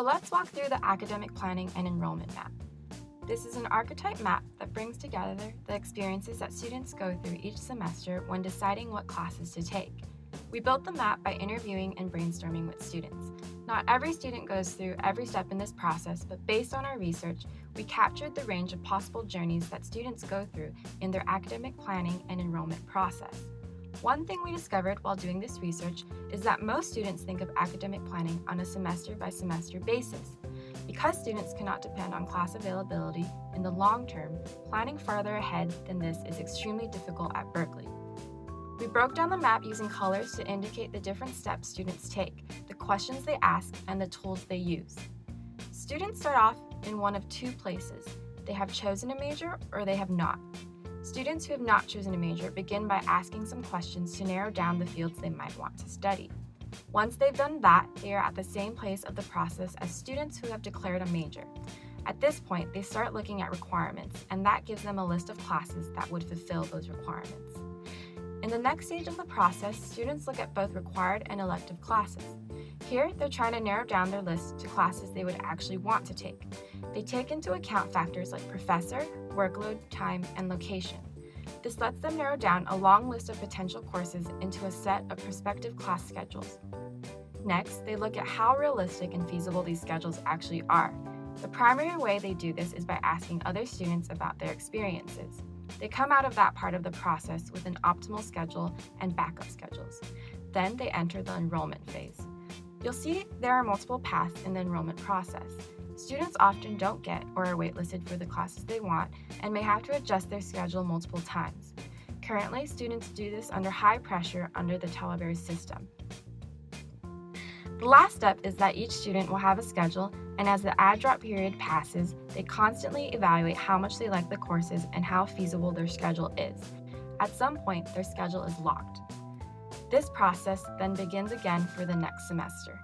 So let's walk through the academic planning and enrollment map. This is an archetype map that brings together the experiences that students go through each semester when deciding what classes to take. We built the map by interviewing and brainstorming with students. Not every student goes through every step in this process, but based on our research, we captured the range of possible journeys that students go through in their academic planning and enrollment process. One thing we discovered while doing this research is that most students think of academic planning on a semester by semester basis. Because students cannot depend on class availability in the long term, planning farther ahead than this is extremely difficult at Berkeley. We broke down the map using colors to indicate the different steps students take, the questions they ask, and the tools they use. Students start off in one of two places. They have chosen a major or they have not. Students who have not chosen a major begin by asking some questions to narrow down the fields they might want to study. Once they've done that, they are at the same place of the process as students who have declared a major. At this point, they start looking at requirements, and that gives them a list of classes that would fulfill those requirements. In the next stage of the process, students look at both required and elective classes. Here, they're trying to narrow down their list to classes they would actually want to take. They take into account factors like professor, workload, time, and location. This lets them narrow down a long list of potential courses into a set of prospective class schedules. Next, they look at how realistic and feasible these schedules actually are. The primary way they do this is by asking other students about their experiences. They come out of that part of the process with an optimal schedule and backup schedules. Then they enter the enrollment phase. You'll see there are multiple paths in the enrollment process. Students often don't get or are waitlisted for the classes they want and may have to adjust their schedule multiple times. Currently, students do this under high pressure under the Tele-BEARS system. The last step is that each student will have a schedule, and as the add drop period passes, they constantly evaluate how much they like the courses and how feasible their schedule is. At some point, their schedule is locked. This process then begins again for the next semester.